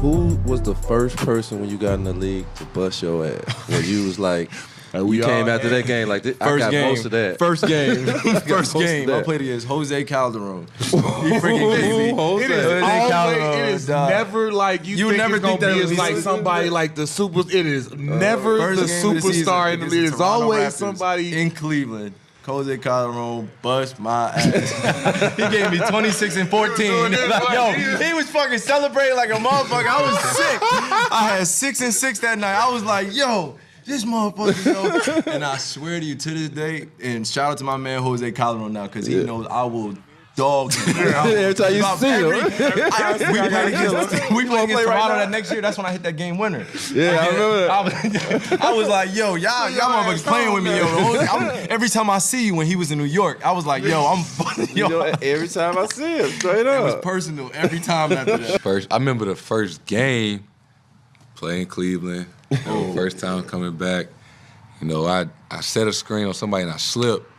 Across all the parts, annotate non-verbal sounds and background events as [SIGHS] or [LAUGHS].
Who was the first person when you got in the league to bust your ass? When you was like, [LAUGHS] uh, we you came after that game like this, I First got game. most of that. First [LAUGHS] game. I got First game. I that. played against Jose Calderon. [LAUGHS] He freaking gave me. Jose. It is Jose always, Calderon, it is dog. never like you, You think never it's think that be was like somebody like the super. It is uh, never First the game the season superstar in the league. It's always Raptors somebody. in Cleveland. Jose Calderon bust my ass. [LAUGHS] he gave me 26 and 14. [LAUGHS] Like, yo, he was fucking celebrating like a motherfucker. I was sick. I had six and six that night. I was like, yo, this motherfucker, yo. And I swear to you, to this day, and shout out to my man Jose Calderon now, because he knows I will dog him. [LAUGHS] Every time you About see him. [LAUGHS] every- I- we played against, we played against play right Toronto that next year. That's when I hit that game winner. Yeah, I remember that. I was, [LAUGHS] I was like, yo, y'all, y'all motherfuckers playing with me, yo. I'm- every time I see you when he was in New York, I was like, yo, I'm fucking, yo. You know, every time I see him, straight up. It was personal every time after that. First, I remember the first game playing Cleveland. you know, First time coming back. You know, I I set a screen on somebody and I slipped.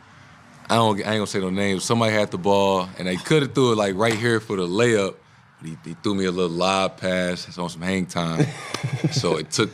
I don't I ain't gonna say no names. Somebody had the ball and they could have threw it like right here for the layup. But he, he threw me a little lob pass. It's on some hang time. [LAUGHS] so it took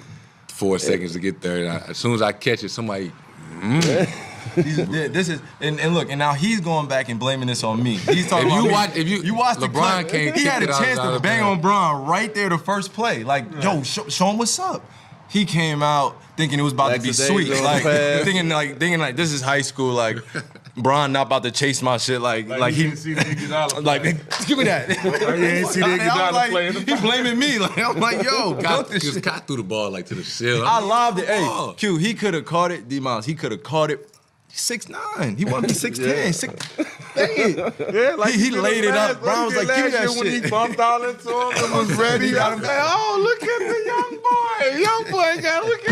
four seconds to get there. And I, as soon as I catch it, somebody mm. [LAUGHS] These- yeah, This is and, and look, and now he's going back and blaming this on me. He's talking If about you me. watch- if you- you watch the LeBron clip, he had a chance to bang on Bron right there the first play. Like, yo, show, show him what's up. He came out thinking it was about to be sweet, like thinking like thinking like this is high school, like [LAUGHS] Bron not about to chase my shit, like like, you he didn't see the Iguodala [LAUGHS] like [LAUGHS] give me that. [LAUGHS] you ain't see the I Iguodala like, the he blaming me, like I'm like yo, got, this just shit. got through the ball like to the ceiling. I lobbed it. Hey. Q, he could have caught it. D Miles, he could have caught it. Six nine. He wanted to be six ten. Six. Dang it. Yeah, like He- he laid it up. Brown was like, give me that year when shit. he bumped all into him and was ready. I'm him like, oh, look at the young boy. Young boy got look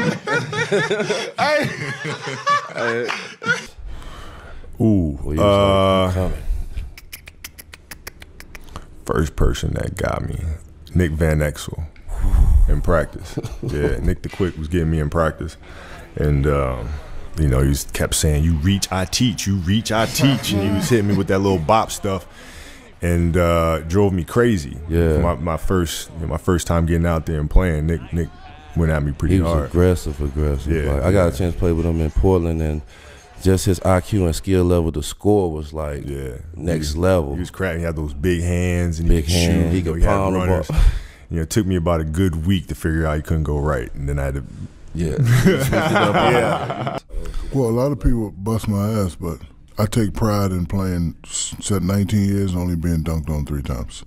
at Hey. Ooh, Well, uh, like, first person that got me, Nick Van Exel, in practice. [LAUGHS] Yeah, Nick the Quick was getting me in practice, and um, you know he kept saying, "You reach, I teach. You reach, I [LAUGHS] teach," and he was hitting me with that little bop stuff, and uh, drove me crazy. Yeah. my, my first you know, my first time getting out there and playing, Nick Nick went at me pretty He was hard. aggressive, aggressive. Yeah, like, I got yeah. a chance to play with him in Portland, and just his IQ and skill level the score was like Yeah, next He level. He was cracking. He had those big hands and Big he could hand, shoot. he you could had pound the ball. You know, it took me about a good week to figure out he couldn't go right, and then I had to. yeah, switched it up. Yeah, Well, a lot of people bust my ass, but I take pride in playing. Said 19 years, and only being dunked on three times.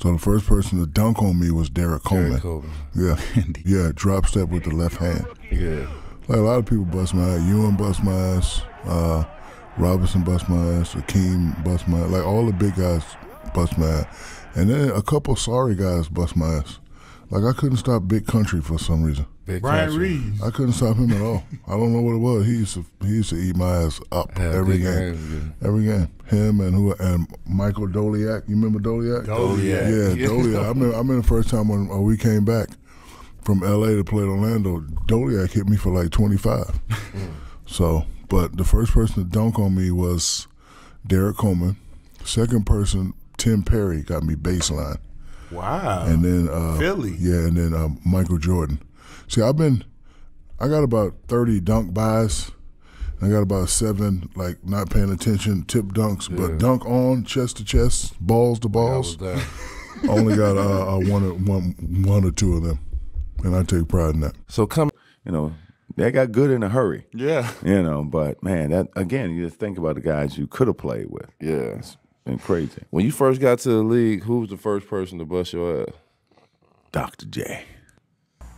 So the first person to dunk on me was Derrick Coleman. Derrick Coleman. Yeah, [LAUGHS] yeah, drop step with the left hand. Yeah, Like a lot of people bust my ass. Ewing bust my ass. Uh, Robinson bust my ass. Akeem bust my ass. Like all the big guys bust my ass. And then a couple sorry guys bust my ass. Like I couldn't stop Big Country for some reason. big Brian country. Reeves. I couldn't stop him at all. I don't know what it was. He used to he used to eat my ass up Had every good game. games, Every game. Him and who and Michael Doleac. You remember Doleac? Doleac. Yeah, Doleac. I remember, I remember the first time when we came back from LA to play at Orlando, Doleac hit me for like 25. [LAUGHS] so, but the first person to dunk on me was Derrick Coleman. Second person, Tim Perry, got me baseline. Wow. And then uh, Philly. Yeah, and then um, Michael Jordan. See, I've been, I got about thirty dunk buys. I got about seven like not paying attention tip dunks, but dunk on chest to chest, balls to balls. I [LAUGHS] only got uh, uh, one, one, one or two of them, and I take pride in that. So come you know, they got good in a hurry. Yeah. You know, but man, that again, you just think about the guys you could have played with. Yeah. It's been crazy. When you first got to the league, who was the first person to bust your ass? Dr. J.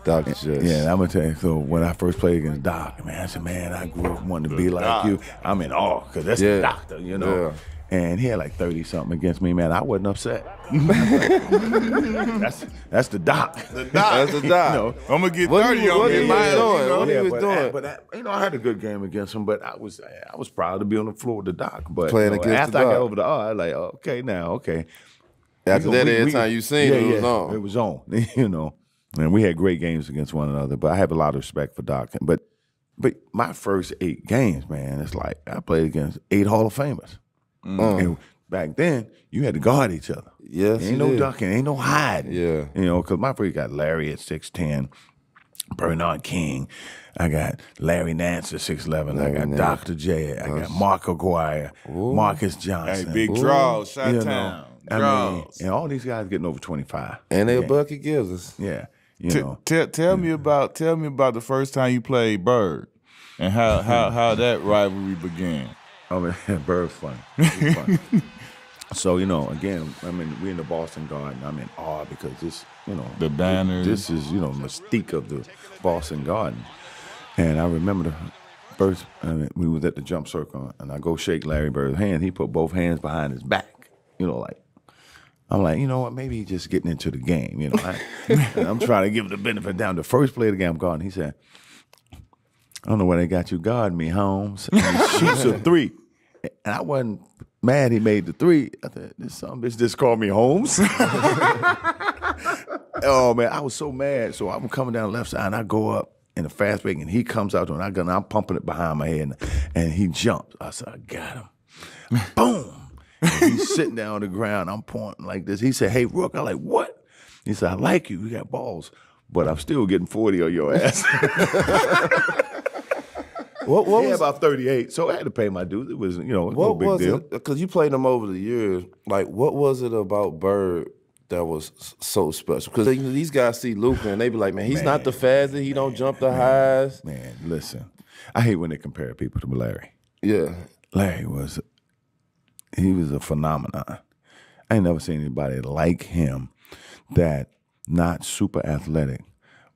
Dr. J. Yeah, I'm gonna tell you. So when I first played against Doc, man, I said, man, I grew up wanting to be like you. I'm in awe because that's Yeah. the doctor, you know. Yeah. And he had like thirty something against me, man. I wasn't upset. [LAUGHS] that's that's the doc. The doc. That's the doc. [LAUGHS] You know, I'm gonna get What 30 he- on what me. he was doing? You know? What he was but, doing? but I, you know, I had a good game against him, but I was I was proud to be on the floor with the doc. But Playing you know, against after the I got Doc. over the R, I was like, oh, okay, now, okay. After We- that, we- every we- time you seen yeah, it, it was yeah, on. It was on, [LAUGHS] you know. And we had great games against one another, but I have a lot of respect for Doc. But but my first eight games, man, it's like I played against eight Hall of Famers. Mm. And back then you had to guard each other. Yes, ain't no did. ducking, ain't no hiding. Yeah. you know, because my freak got Larry at six ten, Bernard King. I got Larry Nance at six eleven. I got Nance. Dr. J. I got Mark Aguirre, Marques Johnson. Hey, big draws, shot you know, town. I mean, Draws. and all these guys getting over twenty five. And they yeah. a Bucky gives us. Yeah, you T- know. tell tell me about tell me about the first time you played Bird and how how how that rivalry began. I mean, Bird's. He's funny. so you know, again, I mean, we're in the Boston Garden. I'm in awe because this, you know, The banners. This is you know mystique of the Boston Garden. And I remember the first I mean, we was at the jump circle, and I go shake Larry Bird's hand. He put both hands behind his back. You know, like I'm like, you know what? Maybe he's just getting into the game. You know, I, [LAUGHS] I'm trying to give the benefit down. The first play of the game, I'm. He said, "I don't know where they got you guard me, Holmes." And he shoots a three, and I wasn't mad. He made the three. I thought this some bitch just called me Holmes. [LAUGHS] oh man, I was so mad. So I'm coming down the left side, and I go up in a fast break, and he comes out to, and I gun, I'm pumping it behind my head, and, and he jumps. I said, I got him. [LAUGHS] Boom. And he's sitting down on the ground. I'm pointing like this. He said, Hey, Rook. I'm like, What? He said, I like you. You got balls, but I'm still getting 40 on your ass. [LAUGHS] What what yeah, was about 38. So I had to pay my dues. It was, you know, no big was deal. Because you played them over the years. Like, what was it about Bird that was so special? Because these guys see Luka and they be like, man, he's not the fastest. He don't jump the highest. Man, listen. I hate when they compare people to Larry. Yeah, Larry was he was a phenomenon. I ain't never seen anybody like him that not super athletic,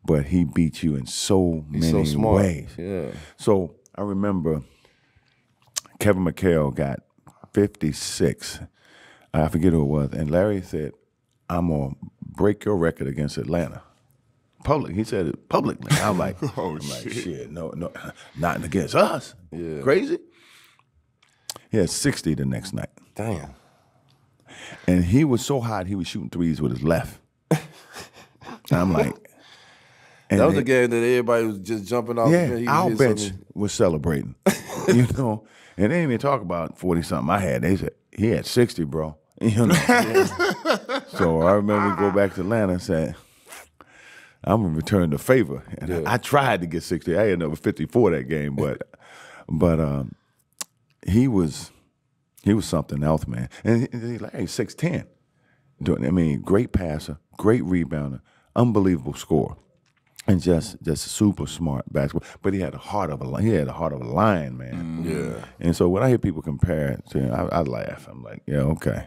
but he beat you in so he's many so ways. Yeah, So I remember Kevin McHale got 56. I forget who it was. And Larry said, I'm going to break your record against Atlanta. Public. He said it publicly. I'm like, [LAUGHS] Oh, I'm like, shit. shit, no, no, nothing against us. Yeah. Crazy? He had 60 the next night. damn. And he was so hot, he was shooting threes with his left. [LAUGHS] I'm like, and That was the game that everybody was just jumping off. yeah. He our bench something. was celebrating. [LAUGHS] you know, and they didn't even talk about forty something I had. They said he had sixty, bro. [LAUGHS] You know. so I remember go back to Atlanta and said, "I'm gonna return the favor." And I, I tried to get sixty. I ended up with fifty four that game, but [LAUGHS] but um, he was he was something else, man. And he, he like hey, six ten. I mean, great passer, great rebounder, unbelievable scorer and just just super smart basketball. But he had a heart of a he had a heart of a lion, man. Mm, yeah. And so when I hear people compare it to him, I, I laugh. I'm like, yeah, okay,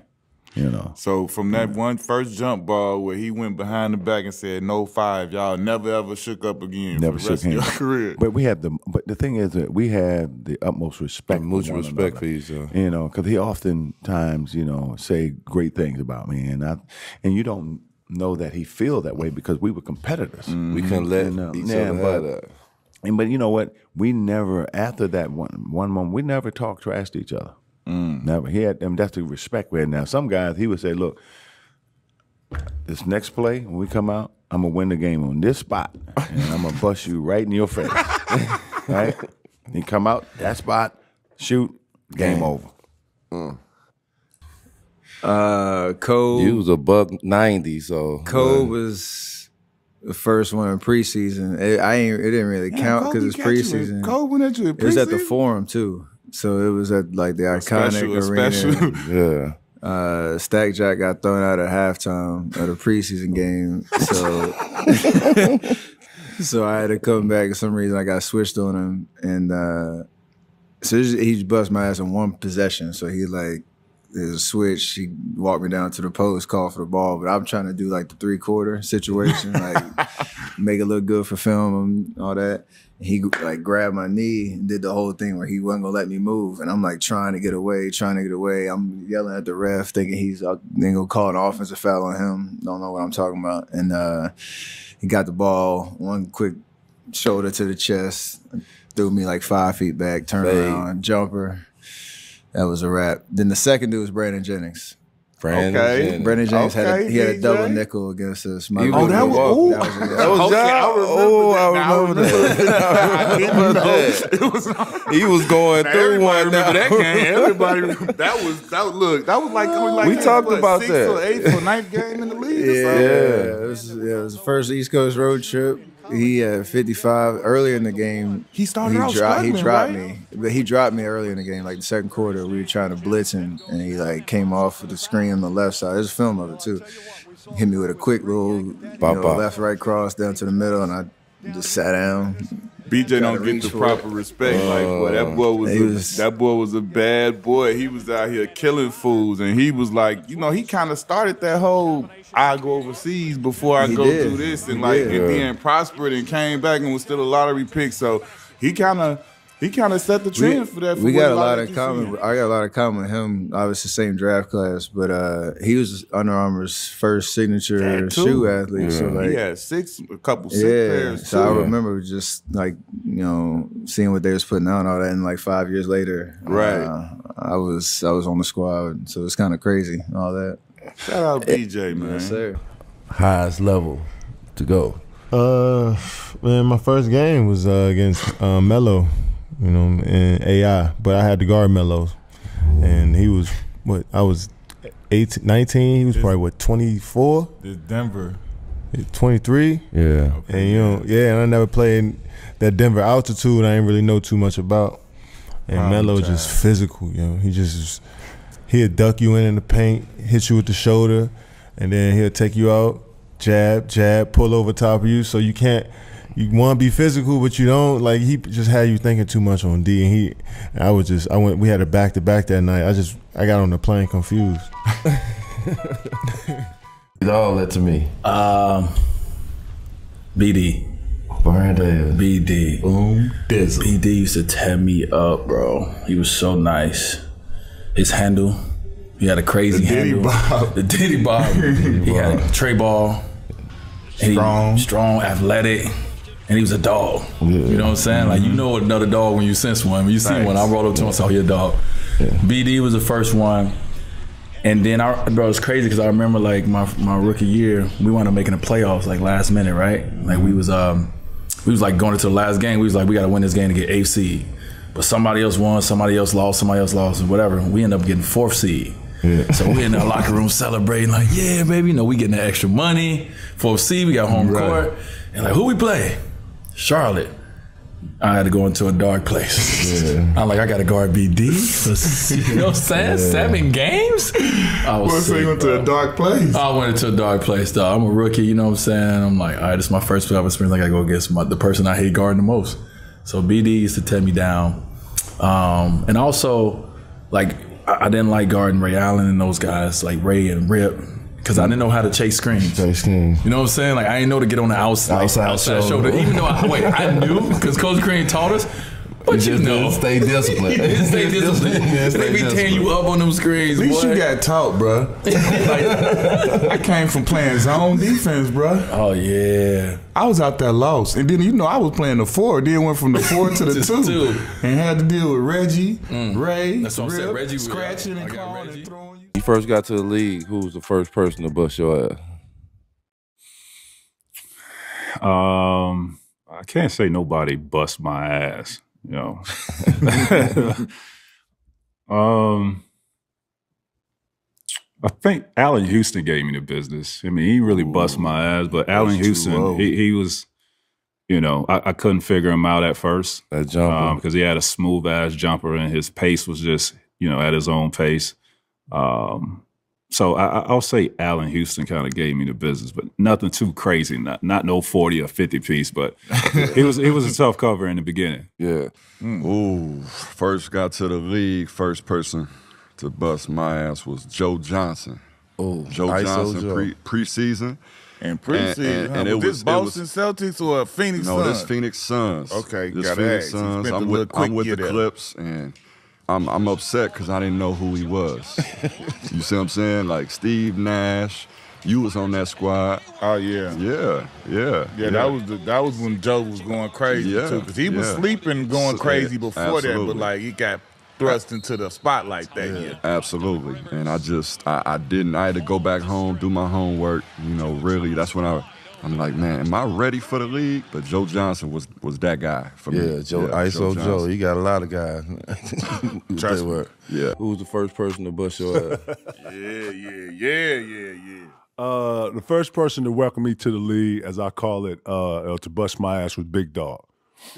you know. So from that one first jump ball where he went behind the back and said no five, y'all never ever shook up again Never the shook your hands. [LAUGHS] career. But we have the but the thing is that we have the utmost respect, for Mutual respect another. for each other. You know, because he oftentimes you know say great things about me, and I and you don't know that he feel that way because we were competitors. We couldn't let And, uh, each yeah, other but- And but you know what? We never after that one one moment we never talked trash to each other. Never. He had. I mean, that's the respect we had. Now some guys he would say, "Look, this next play when we come out, I'm gonna win the game on this spot, and [LAUGHS] I'm gonna bust you right in your face." [LAUGHS] right? You come out that spot, shoot, game over. Uh, Cole. You was a buck ninety, so Cole was the first one in preseason. It, I ain't. It didn't really count because it's preseason. Cole went at you. It was at the Forum too, so it was at like the iconic special, arena. special. [LAUGHS] yeah. Uh, Stack Jack got thrown out at halftime of the preseason game, so [LAUGHS] so I had to come back. For some reason, I got switched on him, and uh, so he just- he just bust my ass in one possession. So he like there's a switch. He walked me down to the post, called for the ball, but I'm trying to do like the three quarter situation, [LAUGHS] like make it look good for film and all that. And he like grabbed my knee and did the whole thing where he wasn't gonna let me move, and I'm like trying to get away, trying to get away. I'm yelling at the ref, thinking he's uh, then gonna call an offensive foul on him. Don't know what I'm talking about, and uh, he got the ball, one quick shoulder to the chest, threw me like five feet back, turned Fade. around, jumper. That was a wrap. Then the second dude was Brandon Jennings. Brandon Okay. Jennings. Brandon James had a, Okay, he had a DJ. double nickel against us. My Oh, that was walk. ooh. That was a- [LAUGHS] That was Okay, John. I oh, remember oh, I that. Now, remember that. [LAUGHS] I remember that. It was He was going Now, through everybody one remember now. that game. Everybody, [LAUGHS] that was that was look. That was like, like We talked what, about sixth that. or eighth or ninth game in the league. Yeah, something? yeah. It was, yeah, it was the first East Coast road trip. He had 55 earlier in the game. He started out dro- he dropped right? me, but he dropped me early in the game, like the second quarter. We were trying to blitz him, and he like came off with the screen on the left side. There's a film of it too. Hit me with a quick little you Bop, know, bop. left right cross down to the middle, and I just sat down. BJ don't get the for proper respect. like, boy, that uh, boy was, a, was- that boy was a bad boy. He was out here killing fools, and he was like, you know, he kind of started that whole I go overseas before I He go did. do this, and He like, did. and then prospered and came back and was still a lottery pick. So he kind of he kind of set the trend for that. For we got a lot of common. I got a lot of common with him. Obviously, same draft class, but uh, he was Under Armour's first signature shoe athlete. So like, had six, a couple six yeah. pairs. So I remember just like you know seeing what they was putting out and all that, and like five years later, Right. uh, I was I was on the squad, so it's kind of crazy and all that. Shout out BJ, man. Yes, sir. Highest level to go. Uh, man, my first game was uh, against uh, Melo, you know, in AI, but I had to guard Melo, and he was what I was 18, 19. He was probably what 24, This Denver. 23, Yeah. and you know, yeah, and I never played that Denver altitude. I didn't really know too much about, and Prime Melo just physical, you know. He just he'll duck you in in the paint, hit you with the shoulder, and then he'll take you out, jab, jab, pull over top of you. So you can't. You want to be physical, but you don't. Like he just had you thinking too much on D, and he. And I was just. I went. We had a back to back that night. I just. I got on the plane confused. [LAUGHS] It all that to me. Um, BD. Baron Davis. BD. Boom. Dizzle. BD used to tear me up, bro. He was so nice. His handle, he had a crazy Diddy handle. Bob. The Diddy Bob. [LAUGHS] he had a tray ball. And he- Strong. strong, athletic, and he was a dog. You know what I'm saying? Like you know another dog when you sense one. When you see Facts. one, I rolled up to him and saw your dog. BD was the first one. And then I, bro, it's crazy because I remember like my my rookie year, we wound up making the playoffs like last minute, right? Like we was um, we was like going into the last game. We was like, we got to win this game to get eighth seed. But somebody else won, somebody else lost, somebody else lost, and whatever. We end up getting fourth seed. So we in our locker room celebrating, like, yeah, baby, you know, we getting that extra money. Fourth seed, we got home court. And like, who we play? Charlotte. I had to go into a dark place. I'm like, I got to guard BD. for- [LAUGHS] you know what I'm saying? Seven games? I was so sick, went to a dark place. I went into a dark place, though. I'm a rookie, you know what I'm saying? I'm like, all right, this is my first playoff experience. Like, I gotta go against my, the person I hate guarding the most. So BD used to tear me down. Um, and also, like, I, I didn't like guarding Ray Allen and those guys, like Ray and Rip, because I didn't know how to chase screens. Chase King. You know what I'm saying? Like, I didn't know to get on the outside, Outside outside, shoulder. shoulder. Even though, I, wait, I knew, because Coach Green taught us. But you, just know, didn't stay disciplined. [LAUGHS] Stay disciplined. Yeah, stay they be tearing you up on them screens. At least boy. you got taught, bro. [LAUGHS] like, I came from playing zone defense, bro. Oh yeah. I was out there lost, and then you know I was playing the four. Then went from the four to the [LAUGHS] two, two. and had to deal with Reggie, Ray, That's what I'm saying. Rip, Reggie was- scratching and got clawing Reggie. and throwing you. You first got to the league. Who was the first person to bust your ass? Um, I can't say nobody bust my ass. You know. [LAUGHS] um, I think Allan Houston gave me the business. I mean, he really bust my ass, but Allan Houston, he, he was, you know, I, I couldn't figure him out at first That jumper. because he had a smooth ass jumper and his pace was just, you know, at his own pace. Um, so I, I- I'll say Allan Houston kind of gave me the business, but nothing too crazy. Not not no forty or fifty piece, but [LAUGHS] he was he was a tough cover in the beginning. yeah. Hmm. Ooh, first got to the league. First person to bust my ass was Joe Johnson. Oh, Joe ISO Johnson Joe. pre preseason. And preseason, and- huh? and was, it this was- it Boston was- Celtics or Phoenix No, Suns? this Phoenix Suns. Okay, this gotta Phoenix ask. Suns. I'm with I'm with the there. Clips, and I'm I'm upset because I didn't know who he was. [LAUGHS] you see what I'm saying? Like Steve Nash, you was on that squad. Oh yeah. Yeah, yeah, Yeah, that was the, that was when Joe was going crazy Yeah, too, because he was yeah. sleeping, going crazy yeah, before that. But like he got thrust into the spotlight that year. Absolutely. And I just, I, I didn't, I had to go back home, do my homework. You know, really, that's when I, I'm like, man, am I ready for the league? But Joe Johnson was was that guy for me. Yeah, Joe Yeah, ISO Joe. Johnson. He got a lot of guys. [LAUGHS] Trust me. Yeah. Who was the first person to bust your ass? [LAUGHS] Yeah, yeah, yeah, yeah, yeah. Uh, the first person to welcome me to the league, as I call it, uh, to bust my ass was Big Dog.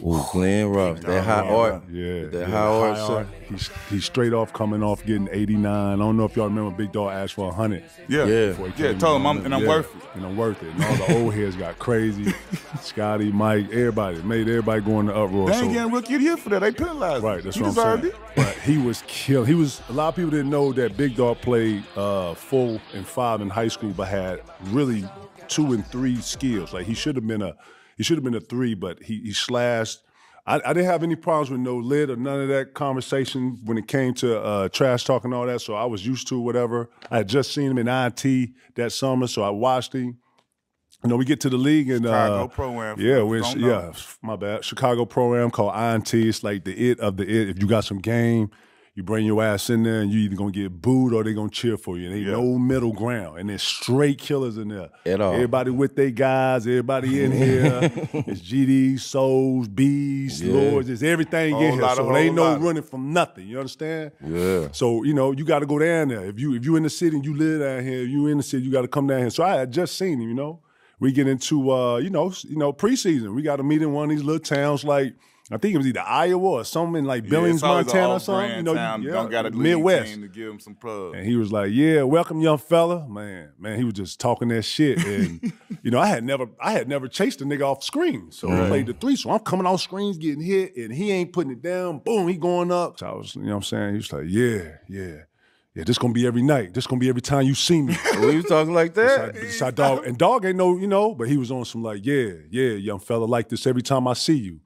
Ooh, Glenn Ross. That high art. Yeah. That yeah, high art, son. He's, he's straight off coming off getting 89. I don't know if y'all remember Big Dog asked for 100. Yeah. Yeah. before Yeah, told him. I'm- and I'm Yeah, worth it. And I'm worth it. And all the old [LAUGHS] heads got crazy. Scotty, Mike, everybody. Made everybody go in the uproar. They So- ain't getting rookie of the year for that. They penalized. Right, that's he what I'm saying. it. But he was killed. He was a lot of people didn't know that Big Dog played uh, four and five in high school, but had really two and three skills. Like he should have been a he should have been a three, but he he slashed. I, I didn't have any problems with no lid or none of that conversation when it came to uh, trash talk and all that. So I was used to whatever. I had just seen him in IT that summer, so I watched him. You know, we get to the league and Chicago uh, Pro-Am, Yeah, which yeah, my bad. Chicago program Am called INT. It's like the it of the it. If you got some game, you bring your ass in there and you either gonna get booed or they gonna cheer for you. And ain't no middle ground. And there's straight killers in there. At all. Everybody with their guys, everybody in here. [LAUGHS] it's GDs, souls, bees, Yeah. lords, it's everything Whole in here. So it ain't no running from nothing. You understand? Yeah. So you know you got to go down there. If you if you in the city and you live down here, if you in the city, you got to come down here. So I had just seen him. You know, we get into uh, you know you know preseason. We got to meet in one of these little towns like. I think it was either Iowa or something like Billings, it's always a Montana, or something. You know, town. yeah, don't got a Midwest. team to give him some pub. And he was like, "Yeah, welcome, young fella." Man, man, he was just talking that shit, and [LAUGHS] you know, I had never, I had never chased a nigga off screen, so I played the three. So I'm coming off screens, getting hit, and he ain't putting it down. Boom, he going up. So I was, you know, what I'm saying, he was like, "Yeah, yeah, yeah, this gonna be every night. This gonna be every time you see me." [LAUGHS] we was talking like that. This how dog and dog ain't no, you know, but he was on some like, yeah, yeah, young fella, like this every time I see you.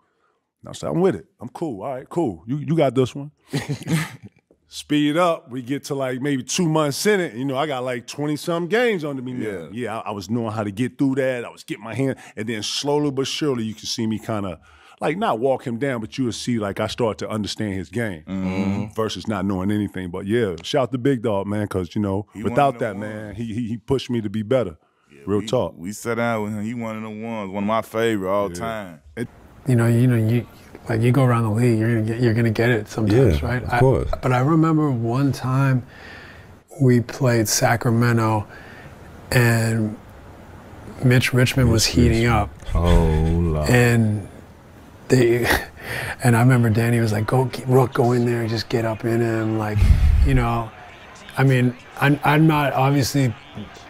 And I said, I'm with it. I'm cool. All right, cool. You you got this one. [LAUGHS] Speed up. We get to like maybe two months in it. You know, I got like 20 some games under me now. Yeah, I, I was knowing how to get through that. I was getting my hand. And then slowly but surely you can see me kind of like not walk him down, but you will see like I start to understand his game Mm-hmm. versus not knowing anything. But yeah, shout to Big Dog, man, because you know, He without the that, man, he, he he pushed me to be better. Real we, talk. We sat down with him. He one of the ones, one of my favorite all time. You know, you know, you like you go around the league, you're gonna get you're gonna get it sometimes, Yeah, right? of I- course. but I remember one time we played Sacramento, and Mitch Richmond was heating up, Oh, and they, [LAUGHS] and I remember Danny was like, "Go, Rook, go in there, just get up in him, like, you know." I mean, I'm, I'm not obviously,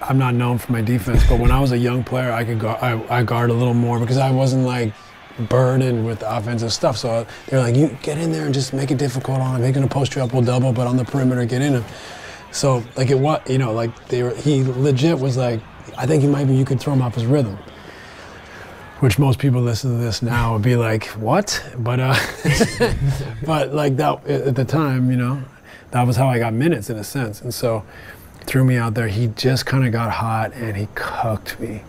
I'm not known for my defense, but when I was a young player, I could guard, I, I guard a little more because I wasn't like burdened with offensive stuff. So they're like, you get in there and just make it difficult on him. He's gonna post you up, we'll double, but on the perimeter, get in him. So like it was, you know, like they were, he legit was like, I think he might be. You could throw him off his rhythm. Which most people listen to this now would be like, what? But uh, [LAUGHS] but like that at the time, you know, that was how I got minutes in a sense. And so threw me out there. He just kind of got hot and he cooked me.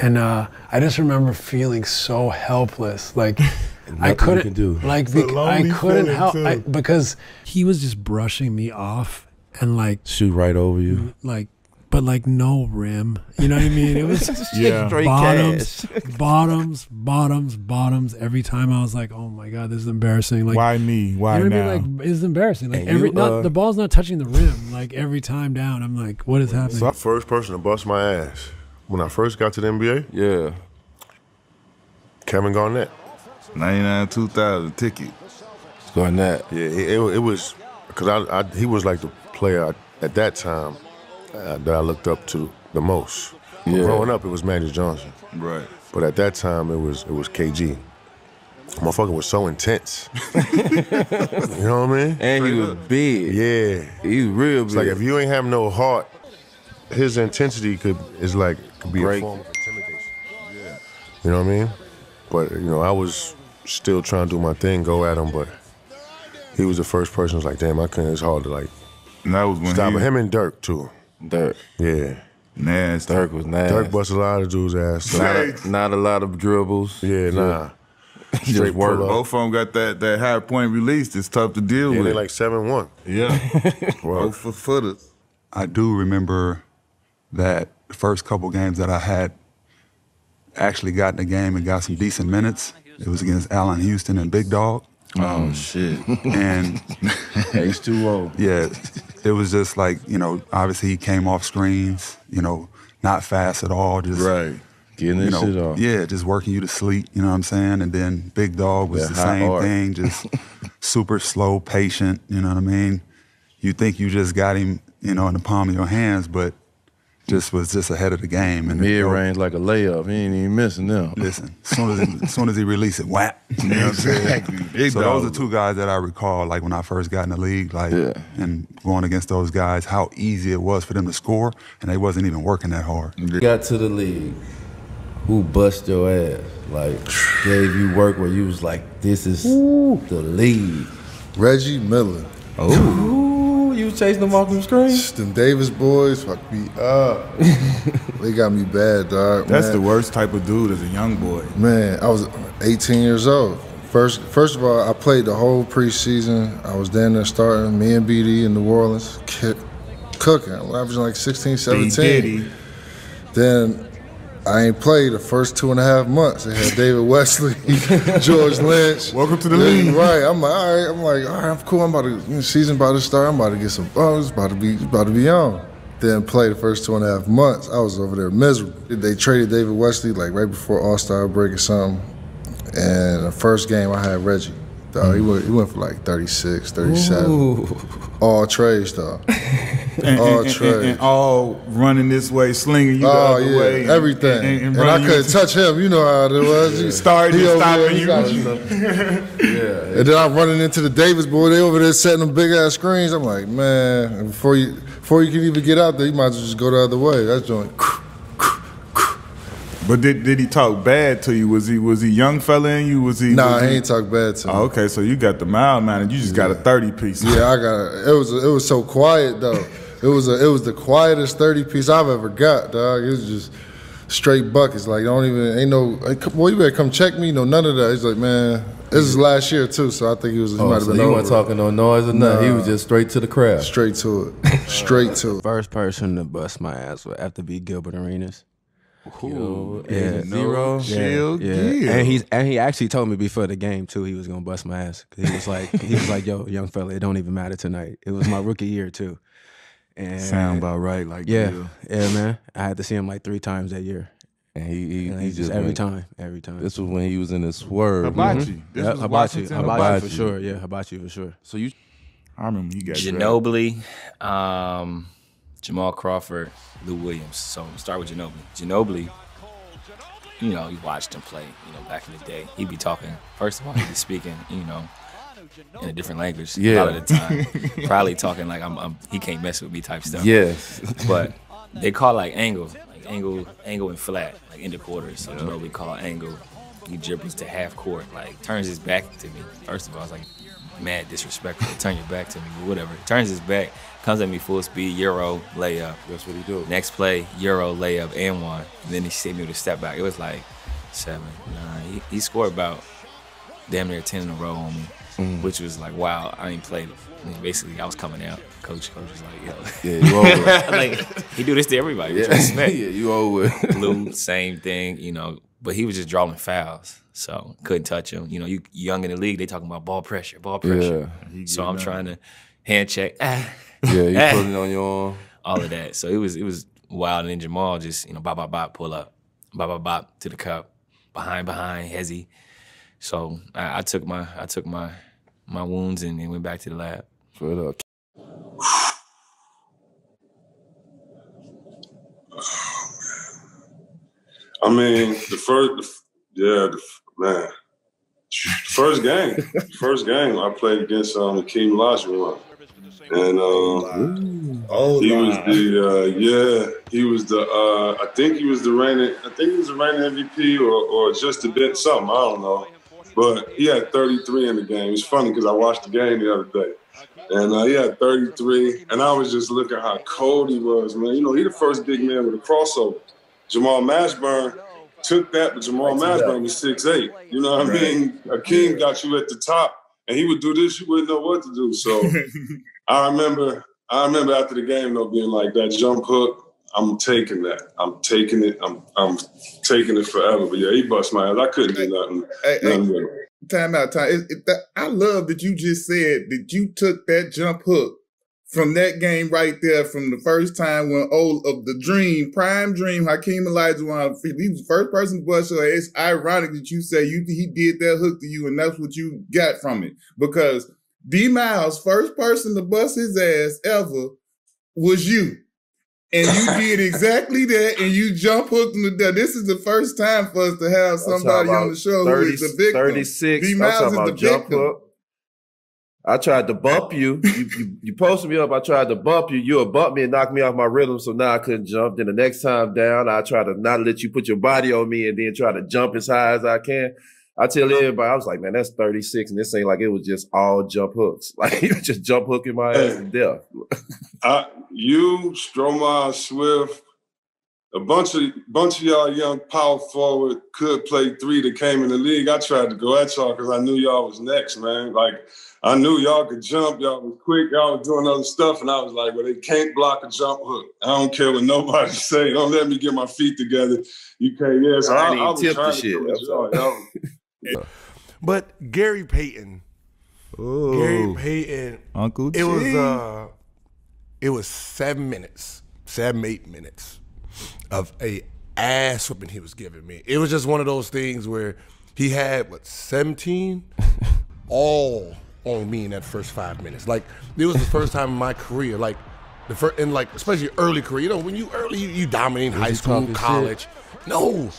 And uh, I just remember feeling so helpless. Like [LAUGHS] I couldn't do. Like It's I couldn't help. I, because he was just brushing me off and like Shoot right over you. like but like no rim. You know what I mean? It was [LAUGHS] Yeah. Straight bottoms, [LAUGHS] bottoms, bottoms, bottoms. Every time I was like, "Oh my god, this is embarrassing." Like, Why me? Why you know what now? I mean? Like, it's embarrassing. Like And every you, not, uh, the ball's not touching the rim. Like every time down, I'm like, "What is happening?" So first person to bust my ass when I first got to the NBA. Yeah. Kevin Garnett. 99 2000 ticket. Garnett. Yeah, it, it, it was because I, I he was like the player I, at that time uh, that I looked up to the most. Yeah. Growing up, it was Magic Johnson. Right. But at that time, it was it was KG. Motherfucker was so intense. [LAUGHS] you know what I mean? And he was big. Yeah. He was real big. It's like if you ain't have no heart, his intensity could is like could be Break. a form of intimidation. Yeah. You know what I mean? But you know, I was still trying to do my thing, go at him, but he was the first person who was like, damn, I couldn't it's hard to like And that was when stop he, him. Him and Dirk too. Dirk. Yeah. Nasty. Dirk was nasty. Dirk bust a lot of dudes' ass. so- Not a, not a lot of dribbles. Yeah, nah. [LAUGHS] Straight work. Both of them got that that high point release. It's tough to deal Yeah, with. they like seven one. Yeah. [LAUGHS] Both for footers. I do remember that the first couple games that I had actually got in the game and got some decent minutes. It was against Allan Houston and Big Dog. Oh um, shit. And [LAUGHS] H2O. Yeah. It was just like, you know, obviously he came off screens, you know, not fast at all. Just Right. Getting you this know, shit off. Yeah, just working you to sleep, you know what I'm saying? And then Big Dog was That the same art. thing, just [LAUGHS] super slow, patient, you know what I mean? You think you just got him, you know, in the palm of your hands, but just was just ahead of the game. And Mid range like a layup. He ain't even missing them. Listen, as soon as, he, as soon as he released it, whap. You know what I'm saying? Exactly. Big so dog. those are two guys that I recall, like when I first got in the league, like and going against those guys, how easy it was for them to score, and they wasn't even working that hard. Got to the league. Who bust your ass? Like gave you work where you was like, this is the league. Reggie Miller. Oh, you was chasing them off them screens? Them Davis boys fucked me up. [LAUGHS] they got me bad, dog. That's man. the worst type of dude as a young boy. Man, I was 18 years old. First, first of all, I played the whole preseason. I was down there starting, me and BD in New Orleans, ki- cooking. I was averaging like 16, 17. Then I ain't played the first two and a half months. They had David Wesley, [LAUGHS] George Lynch. Welcome to the league. Right. I'm like, all right. I'm like, all right, I'm cool. I'm about to, you know, season about to start. I'm about to get some bugs. About to be, it's about to be on. Then play the first two and a half months. I was over there miserable. They traded David Wesley like right before All Star break or something. And the first game I had Reggie. Dog, he went, he went for like 36, 37. All trades, though. [LAUGHS] And, all and, trades. and, and all running this way, slinging you the oh other yeah, way, everything. and, I couldn't touch him. You know how it was. He [LAUGHS] Started he stopping you. [LAUGHS] yeah. And then I'm running into the Davis boy. They over there setting them big ass screens. I'm like, man, before you before you can even get out there, you might as well just go the other way. That's joint. But did, did he talk bad to you? Was he was he young fella in you? Was he? Nah, was he ain't talk bad to me. Oh, okay, so you got the mild mannered. You just got a thirty piece. Yeah, I got it. It was it was so quiet though. It was a, it was the quietest thirty piece I've ever got, dog. It was just straight buckets. Like don't even ain't no. Like, boy, you better come check me. No, none of that. He's like, man, this is last year too, so I think he was he oh, might have so been. He wasn't talking no noise or nothing. He was just straight to the crowd. Straight to it. Straight to it. First person to bust my ass would have to be Gilbert Arenas. Yo, Yeah, and zero. Yeah, yeah. And he's and he actually told me before the game too he was gonna bust my ass. He was like he was like, "Yo, young fella, it don't even matter tonight." It was my rookie year too. And Sound about right, like yeah, Gil. yeah, man. I had to see him like three times that year. And he he, And he just just every went- time, every time. This was when he was in his swerve. Hibachi. This Yeah, was hibachi, Washington hibachi, Hibachi. for sure. Yeah, hibachi for sure. So you, I remember you got Ginobili, um, Jamal Crawford, Lou Williams. So start with Ginobili. Ginobili, you know, you watched him play, you know, back in the day. He'd be talking, first of all, he'd be speaking, you know, in a different language Yeah. a lot of the time. [LAUGHS] Probably talking like I'm, I'm he can't mess with me type stuff. Yes. but they call like angle, like angle, angle and flat, like in the quarters. So Ginobili call angle. He dribbles to half court, like turns his back to me. First of all, I was like, mad disrespectful. Turn your back to me, but whatever. Turns his back, comes at me full speed, euro layup. That's what he do. Next play, euro layup and one. And then he saved me with a step back. It was like seven, nine. He, he scored about damn near ten in a row on me, Mm. which was like wow. I ain't played. I mean, basically, I was coming out. Coach, coach was like, yo, Yeah, you over. [LAUGHS] like he do this to everybody. Yeah. [LAUGHS] Yeah, you over. Lou, same thing, you know. But he was just drawing fouls, so couldn't touch him. You know, you young in the league, they talking about ball pressure, ball pressure. Yeah. So I'm trying to hand check. Ah, [LAUGHS] Yeah, you [LAUGHS] ah, putting it on your arm. all of that. So it was it was wild. And then Jamal just you know bop bop bop pull up, bop bop bop to the cup, behind behind hezzy. So I, I took my I took my my wounds and, and went back to the lab. Straight up. I mean, the first, yeah, the, man, the [LAUGHS] first game, first game I played against um, Akeem Olajuwon, and um, Oh, he was the uh, yeah, he was the uh, I think he was the reigning, I think he was the reigning MVP or, or just a bit something, I don't know, but he had 33 in the game. It's funny because I watched the game the other day. And uh, he had 33, and I was just looking how cold he was, man. You know, he the first big man with a crossover. Jamal Mashburn, took that, but Jamal Mashburn was six eight. You know what I mean? Akeem got you at the top, and he would do this, you wouldn't know what to do. So [LAUGHS] I remember, I remember after the game though being like that jump hook. I'm taking that. I'm taking it. I'm I'm taking it forever. But yeah, he bust my ass. I couldn't do nothing. Hey, hey, nothing him. Time out, time. It, it, that, I love that you just said that you took that jump hook from that game right there from the first time when old of the dream, prime dream, Hakeem Olajuwon, he was the first person to bust your. It's ironic that you say you he did that hook to you and that's what you got from it. Because D Miles, first person to bust his ass ever was you. And you [LAUGHS] did exactly that, and you jump hooked him to. This is the first time for us to have somebody on the show who is the victim. 36. D Miles is the jump victim. hook. I tried to bump you. You, you. you posted me up. I tried to bump you. You would bump me and knock me off my rhythm, so now I couldn't jump. Then the next time down, I try to not let you put your body on me and then try to jump as high as I can. I tell everybody, I was like, man, that's 36, and this ain't like it was just all jump hooks. [LAUGHS] Like you just jump hooking my ass to death. I, you, Stromile, Swift, a bunch of bunch of y'all young power forward could play three that came in the league. I tried to go at y'all because I knew y'all was next, man. Like I knew y'all could jump, y'all was quick, y'all was doing other stuff, and I was like, well, they can't block a jump hook. I don't care what nobody [LAUGHS] say. Don't let me get my feet together. You can't. Yeah, so I, I I was tip the trying to shit. it, That's y'all. But Gary Payton, Gary Payton, Uncle It was uh, it was seven minutes, seven eight minutes of a ass whooping he was giving me. It was just one of those things where he had what seventeen, [LAUGHS] all on me in that first five minutes. Like it was the first time in my career, like the first, and like especially early career. You know, when you early, you, you dominate high school, talking shit? college. No,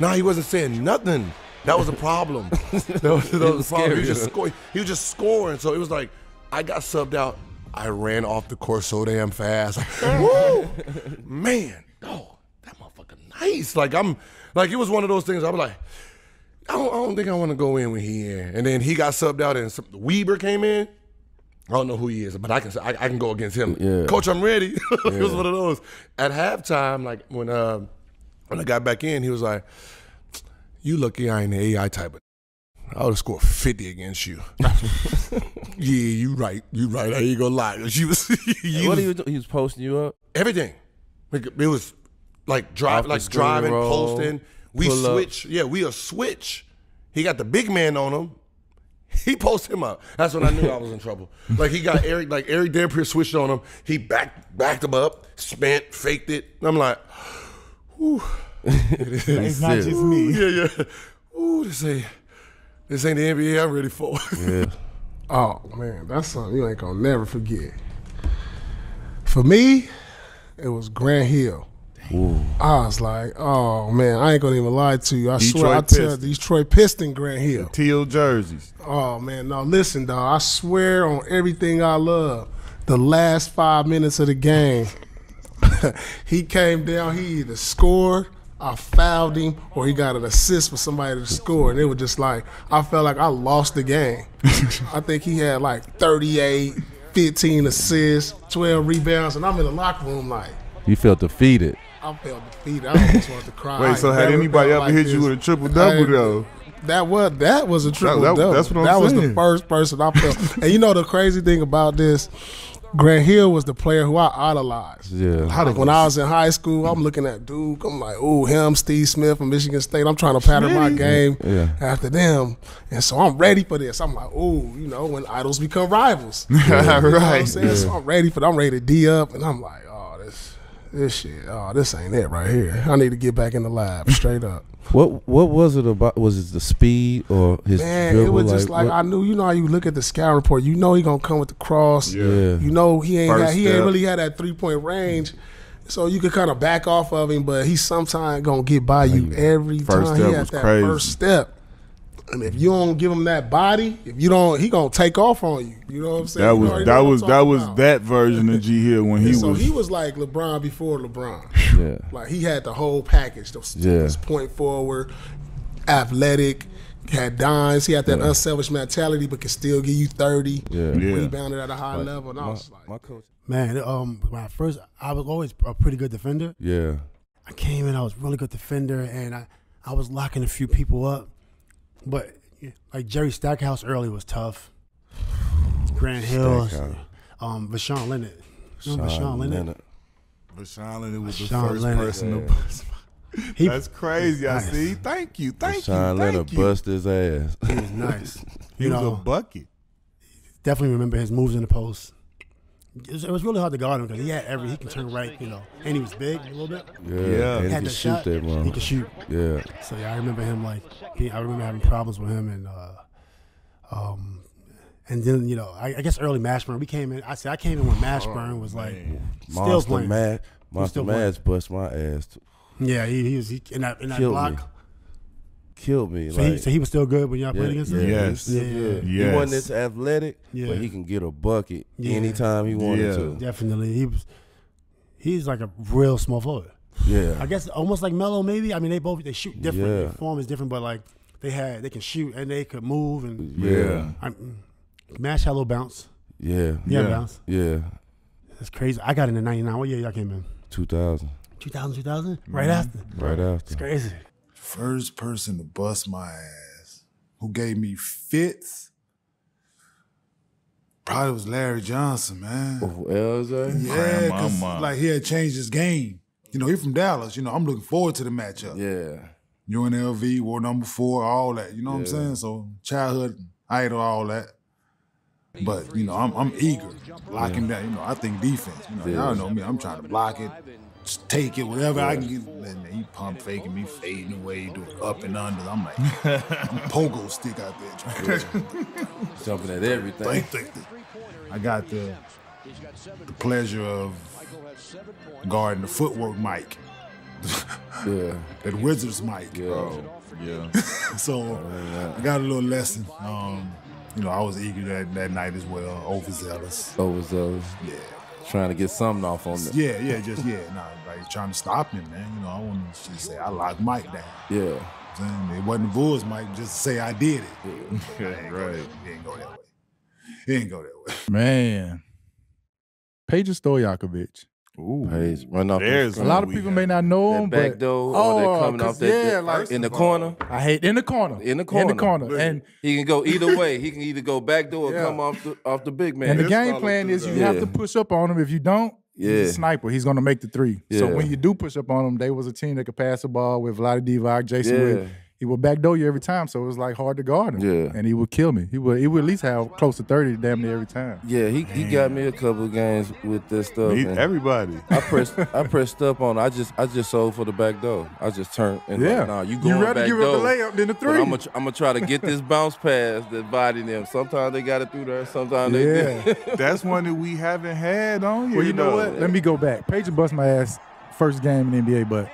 no, he wasn't saying nothing. That was a problem. [LAUGHS] that was, that was a problem. He was just scoring. He was just scoring. So it was like I got subbed out. I ran off the court so damn fast. Like, [LAUGHS] woo, man, oh, that motherfucker nice. Like I'm, like it was one of those things. I was like, I don't, I don't think I want to go in when he in. And then he got subbed out, and some, Weber came in. I don't know who he is, but I can I, I can go against him. Yeah. Coach, I'm ready. [LAUGHS] it was one of those. At halftime, like when uh, when I got back in, he was like, "You lucky I ain't the AI type of. I would have scored 50 against you." [LAUGHS] yeah, you right. You right. I ain't gonna lie. [LAUGHS] She was. you what was- he was, he was posting you up? everything. Like, It was like drive, Off like driving, roll, posting. We pull up. switch. Yeah, we a switch. He got the big man on him. He post him up. That's when I knew I was in trouble. [LAUGHS] Like he got Erick, like Erick Dampier switched on him. He backed backed him up, spent, faked it. I'm like, [SIGHS] whew. [LAUGHS] It's not just me. Yeah, yeah. Ooh, this ain't this ain't the NBA I'm ready for. Yeah. [LAUGHS] Oh man, that's something you ain't gonna never forget. For me, it was Grant Hill. Ooh. I was like, oh man, I ain't gonna even lie to you. I swear, I Detroit tell Pistons. Detroit Piston Grant Hill. Teal jerseys. Oh man, no, listen, dog. I swear on everything I love. The last five minutes of the game, [LAUGHS] he came down. He either scored, I fouled him, or he got an assist for somebody to score, and it was just like I felt like I lost the game. [LAUGHS] I think he had like 38, 15 assists, 12 rebounds, and I'm in the locker room like You felt defeated. I felt defeated. I almost wanted to cry. Wait, so had anybody ever like hit you with a triple double though? That was that was a triple that- double. that's what I'm that was the first person I felt. and you know the crazy thing about this, Grant Hill was the player who I idolized. Yeah. Like when I was in high school, I'm looking at Duke. I'm like, oh, him, Steve Smith from Michigan State. I'm trying to pattern my game Yeah. after them, and so I'm ready for this. I'm like, oh, you know, when idols become rivals, Yeah. [LAUGHS] You know what I'm Right. saying? So I'm ready for. I'm ready to d up, and I'm like, this, this shit, oh, this ain't it right here. I need to get back in the lab, straight up. What what was it about? Was it the speed or his Man, dribble? it was just like, what- I knew. You know how you look at the scout report. You know he gonna come with the cross. Yeah. You know he ain't got, he ain't really had that three point range, so you could kind of back off of him. But he sometimes gonna get by you every First time. step he had was that crazy. first step. And if you don't give him that body, if you don't, he gonna take off on you. You know what I'm saying? That was already that know what was that talking was about. that version of G Hill when he And so was he was like LeBron before LeBron. Yeah. Like he had the whole package. Those Yeah. his point forward, athletic, had dimes. He had that Yeah. unselfish mentality, but could still give you thirty. Yeah. Yeah. Rebounded at a high Like, level. And I was like, my coach. Man, um, when I first, I was always a pretty good defender. Yeah. I came in, I was really good defender, and I, I was locking a few people up. But like Jerry Stackhouse early was tough. Grant Hill, um, Voshon Lenard. Remember Voshon Lenard? Voshon Lenard was the first Lenard. person Yeah. to bust. [LAUGHS] He- That's crazy. I see. Thank you. Thank you. Sean Thank Leonard you. bust his ass. He was nice. [LAUGHS] He You was know, a bucket. Definitely remember his moves in the post. It was, it was really hard to guard him because he had every he can turn right, you know, and he was big a little bit. Yeah, Yeah. and he could shoot shot. that mother. He could shoot. Yeah. So yeah, I remember him like being, I remember having problems with him and uh, um, and then you know I, I guess early Mashburn we came in. I said I came in when Mashburn was like still Monster playing. Mad, He Monster still playing. Bust my ass. Too. Yeah, he, he was he, in that in that Killed block. Me. Killed me. So, he, so he was still good when y'all played against him. Yeah, Yes. Yeah. Yeah. He wasn't this athletic, Yeah. but he can get a bucket Yeah. anytime he wanted Yeah. to. Definitely, he was. He's like a real small forward. Yeah. I guess almost like Melo. Maybe I mean they both they shoot different. Yeah. Their form is different, but like they had they can shoot and they could move and Yeah. I'm, Mash had a little bounce. Yeah. Yeah, Yeah. bounce. Yeah. That's crazy. I got in the '99. What year y'all came in? 2000. 2000, 2000? Right Mhm. after. Right after. It's crazy. First person to bust my ass, who gave me fits, probably was Larry Johnson, man. Oh, LJ? Yeah, because like he had changed his game. You know, he from Dallas. You know, I'm looking forward to the matchup. Yeah. UNLV, war number four, all that. You know what I'm saying? So childhood idol, all that. But you know, I'm I'm eager, locking down. You know, I think defense. You know, Yeah. y'all know me. I'm trying to block it, just take it, whatever I can get. And he pump faking me, fading away, doing up and under. I'm like, I'm [LAUGHS] pogo stick out there [LAUGHS] Jumping at everything. Think, think, think. I got the the pleasure of guarding the footwork Mike. yeah. [LAUGHS] That Wizards Mike. Yeah. Yeah. so I got a little lesson. Um, you know, I was eager that, that night as well, overzealous. Overzealous. Yeah. Trying to get something off on them. Yeah, yeah, just yeah, nah, like trying to stop him, man. You know, I want to just say I locked Mike down. Yeah. Saying it wasn't the Bulls, Mike. Just to say I did it. [LAUGHS] right. It ain't go that way. It ain't go that way. Man. Peja Stojakovic. Ooh. Peja, run off the There's a lot of people may not know him, That back but door, or they oh, coming off 'cause, that- yeah, that- like in the corner. I hate in the corner, In the corner. in the corner, and he can go either way. He can either go back door or Yeah. come off the off the big man. and the game plan is you have to push up on him. If you don't, he's Yeah. a sniper. He's going to make the three. So when you do push up on him, they was a team that could pass the ball with Vlade Divac, Jason. Yeah. Witt. He would backdoor you every time, so it was like hard to guard him. Yeah. and he would kill me. He would he would at least have close to thirty damn near every time. Yeah, he, he got me a couple of games with this stuff. Me- everybody. I pressed I pressed up on. I just I just sold for the back door. I just turned and Yeah. like, nah, you You going rather back give up the layup than the three. I'm gonna I'm gonna try to get this [LAUGHS] bounce pass that body them. Sometimes they got it through there. Sometimes they Yeah. they [LAUGHS] That's one that we haven't had on here. Well, you know though. what? Let me go back. Peja bust my ass first game in the NBA, but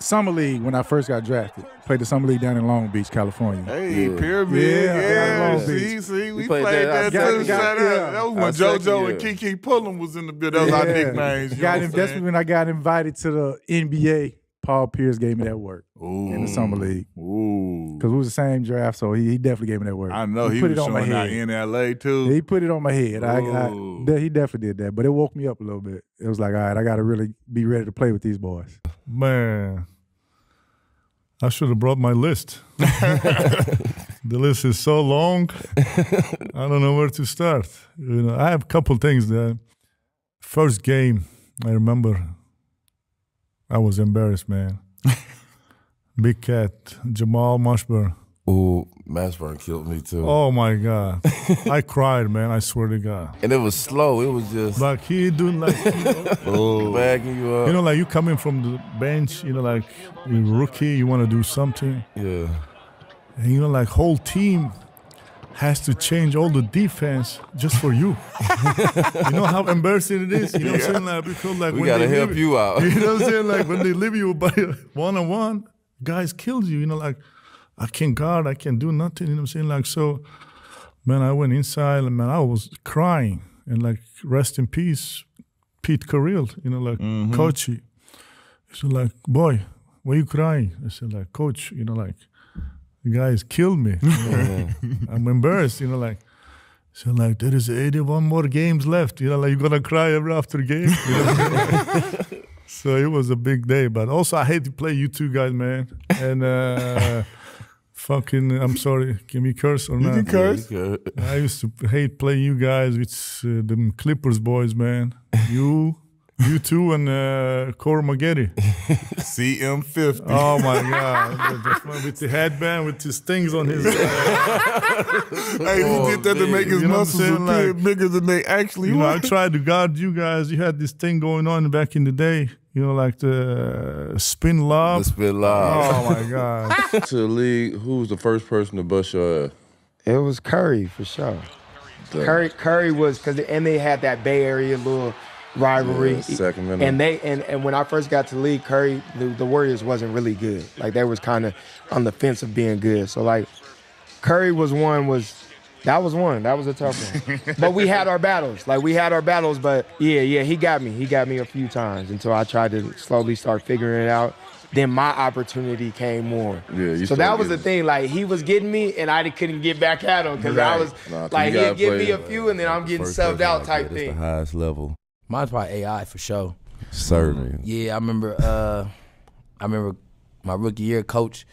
summer league when I first got drafted. Played the summer league down in Long Beach, California. Hey, Pyramid. Yeah, Yeah, Long Beach. see, see, we, We played, played that, that too. outside. Got- got- yeah. That was when Our second JoJo and. Kiki Pullum was in the building. That was our nicknames. Got him, that's when I got invited to the NBA. Paul Pierce gave me that work in the summer league. Ooh. Because we was the same draft, so he, he definitely gave me that work. I know he put was it on my head. in LA too. He put it on my head. I, I, he definitely did that, but it woke me up a little bit. It was like, all right, I got to really be ready to play with these boys. Man, I should have brought my list. [LAUGHS] the list is so long, I don't know where to start. You know, I have a couple things. There. First game, I remember, I was embarrassed, man. Big Cat, Jamal Mashburn. Ooh, Mashburn killed me too. Oh my God, I cried, man. I swear to God. And it was slow. It was just like he doing like you know, bagging you up. You know, like you coming from the bench, you know, like you rookie, you want to do something. Yeah. And you know, like whole team has to change all the defense just for you. you know how embarrassing it is. You know what I'm saying? Like because like We when gotta help you out. [LAUGHS] You know what I'm saying? Like when they leave you by [LAUGHS] one on one, guys killed you. You know, like I can't guard, I can't do nothing. You know what I'm saying? Like so, man, I went inside and man, I was crying and like rest in peace, Pete Carril. You know, like Mhm. coachy. He said like, boy, why you crying? I said like, coach, you know, like you guys killed me. You [LAUGHS] know? [LAUGHS] I'm embarrassed, you know, like. So like there is 81 more games left, you know, like you're gonna cry every after game. You know? [LAUGHS] So it was a big day, but also I hate to play you two guys, man. And uh, [LAUGHS] fucking, I'm sorry, can we curse or You not? can curse. I used to hate playing you guys with uh, them Clippers boys, man. You, you two, and uh, Cor Maggette. [LAUGHS] CM50. Oh my God! The- the- with the headband, with his things on his. [LAUGHS] Hey, he did that to make his You know muscles appear Like- bigger than they actually You know, I tried to guard you guys. You had this thing going on back in the day. You know, like the uh, spin lob. The spin lob. Oh my God! [LAUGHS] to the league, who was the first person to bust your ass? It was Curry for sure. Curry, Curry was because and they had that Bay Area little rivalry. Yeah, Sacramento. And they and, and when I first got to the league, Curry, the, the Warriors wasn't really good. Like they was kind of on the fence of being good. So like Curry was one was that was one. That was a tough one. [LAUGHS] but we had our battles. Like we had our battles, but yeah, yeah, he got me. He got me a few times until I tried to slowly start figuring it out. Then my opportunity came more. Yeah, you so that was the getting- thing. Like he was getting me, and I couldn't get back at him because I was Nah, like he'd give me a few, and then I'm getting subbed out type thing. the highest level. Mine's probably AI for sure. Certainly. Yeah, I remember. Uh, I remember my rookie year, coach.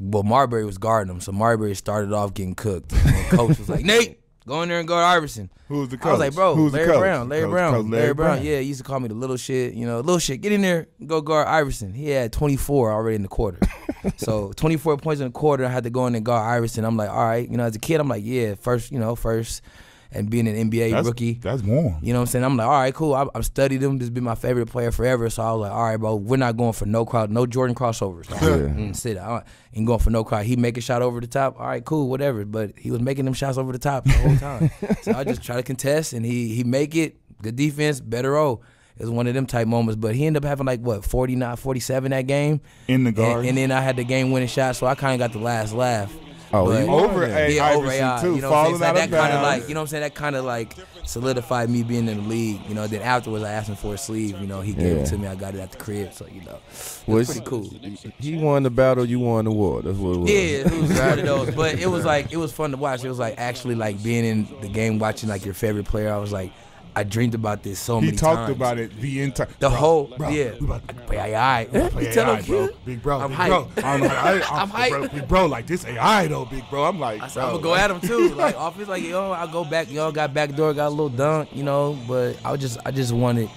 Well, Marbury was guarding him, so Marbury started off getting cooked. And coach was like, "Nate, go in there and guard Iverson." Who was the I was like, "Bro, Who was the Larry coach? Brown, Larry Coach- Brown, Coach Larry, Larry Brown." Brown. Yeah, he used to call me the little shit. You know, little shit. Get in there, go guard Iverson. He had 24 already in the quarter, [LAUGHS] so 24 points in the quarter. I had to go in and guard Iverson. I'm like, all right, you know, as a kid, I'm like, yeah, first, you know, first. And being an NBA That's- rookie, that's warm. You know what I'm saying? I'm like, all right, cool. I, I've studied him. This has been my favorite player forever. So I was like, all right, bro, we're not going for no crowd, no Jordan crossovers. Yeah. [LAUGHS] Mm, sit. I ain't going for no crowd. He make a shot over the top. All right, cool, whatever. But he was making them shots over the top the whole time. [LAUGHS] so I just try to contest, and he he make it. Good defense, better O. It was one of them type moments, but he ended up having like what 49, 47 that game In the And- and, then I had the game winning shot, so I kind of got the last laugh. Oh, But- you won Over then. A- yeah, over Iverson, AI. too, You know what I'm saying? So out that kind of like, you know what I'm saying? That kind of like solidified me being in the league. You know, then afterwards I asked him for a sleeve. You know, he gave Yeah. it to me. I got it at the crib. So, you know, it Well, was pretty cool. He won the battle, you won the war. That's what it was. Yeah, it was one of those. But it was [LAUGHS] like, it was fun to watch. It was like actually like being in the game, watching like your favorite player. I was like, I dreamed about this so He many times. He talked about it the entire. The Bro, whole, bro, yeah. we about to Play AI. play tell AI, him, bro. Big bro, I'm big hyped. bro. I don't know. I, I'm, I'm hyped. Bro, big bro, like this AI though, big bro. I'm like, I said, I'm gonna go at him too. Like offense, like yo, I go back. Y'all got back door, got a little dunk, you know. But I just, I just wanted,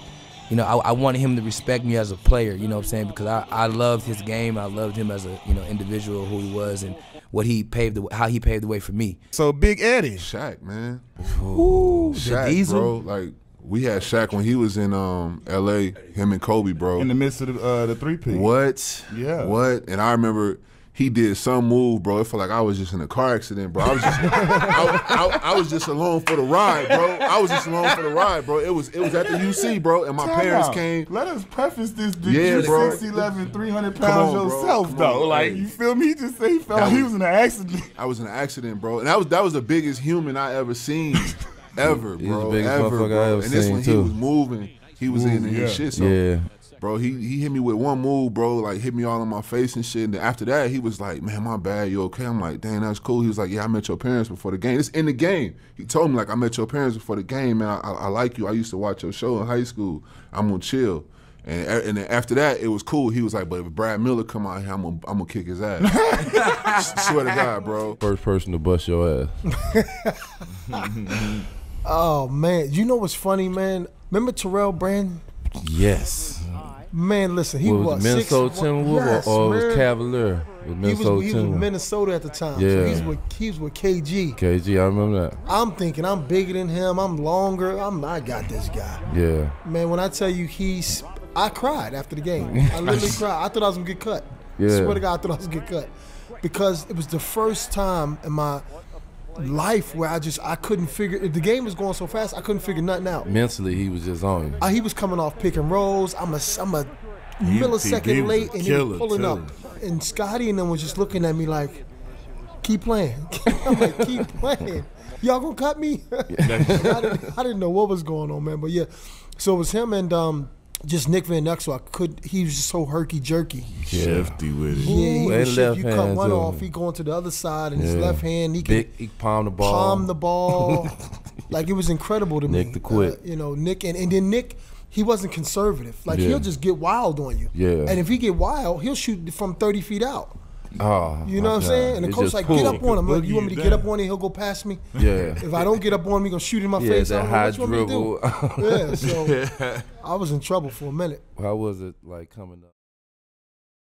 you know, I, I wanted him to respect me as a player. You know what I'm saying? Because I, I loved his game. I loved him as a, you know, individual, who he was, and what he paved, the, how he paved the way for me. So Big Eddie, Shaq, man. Ooh, the Shaq, Diesel. bro. Like we had Shaq when he was in um L.A. Him and Kobe, bro. in the midst of the uh, the three P. What? Yeah. What? And I remember he did some move, bro. It felt like I was just in a car accident, bro. I was just, [LAUGHS] I, I- I was just alone for the ride, bro. I was just alone for the ride, bro. It was it was at the UC, bro, and my Time parents out. came. Let us preface this. Did Yeah, you bro. 6'11", 300 pounds on, yourself, Come though. like, you feel me? He just say he felt That like he was- was in an accident. I was in an accident, bro, and that was that was the biggest human I ever seen, [LAUGHS] ever, He was bro, the biggest ever, motherfucker I bro. ever and this seen, one, he was moving. He was in Moving, his shit. So, Yeah. Bro, he he hit me with one move, bro. Like hit me all in my face and shit. And then after that, he was like, "Man, my bad. You okay?" I'm like, "Dang, that's cool." He was like, "Yeah, I met your parents before the game. It's in the game." He told me like, "I met your parents before the game, man. I, I, I like you. I used to watch your show in high school. I'm gonna chill." And, and then after that, it was cool. He was like, "But if Brad Miller come out here, I'm gonna, I'm gonna kick his ass." [LAUGHS] Swear to God, bro. First person to bust your ass. [LAUGHS] Oh man, you know what's funny, man? Remember Terrell Brandon? Yes. Man, listen, he was was Minnesota Timberwolves yes, or, or oh, was man. Cavalier? Was He was, Minnesota he was with Minnesota at the time. So Yeah. he's with he's with KG. KG, I remember that. I'm thinking I'm bigger than him. I'm longer. I'm I got this guy. Yeah. Man, when I tell you he's I cried after the game. I [LAUGHS] literally cried. I thought I was gonna get cut. Yeah. Swear to God, I thought I was gonna get cut. Because it was the first time in my life where I just I couldn't figure the game was going so fast I couldn't figure nothing out. Mentally, he was just on. Uh, he was coming off pick and rolls. I'm a I'm a He- millisecond he a late and he was pulling too. up. And Scotty and them was just looking at me like, keep playing. [LAUGHS] I'm like, keep playing. Y'all gonna cut me? [LAUGHS] I, didn't, I didn't know what was going on, man. But yeah, so it was him and um, just Nick Van Exel. I could. He was just so herky jerky. Shifty with it. Yeah, he They was shift. You cut one too. off, he going to the other side, and his left hand, he can Big, he palm the ball. palm the ball. [LAUGHS] like it was incredible to me. Nick the quick. Uh, you know, Nick and, and then Nick he wasn't conservative. Like Yeah. he'll just get wild on you. Yeah. And if he get wild, he'll shoot from 30 feet out. Oh, You know what I'm saying? And the It's coach just like, pull. get up on him. Like, Boogie you want me to you get up down. on him? He'll go past me. Yeah. If I don't get up on him, he gonna shoot in my Yeah, face. I that don't know high what you want me to do. dribble. yeah. So [LAUGHS] I was in trouble for a minute. How was it like coming up?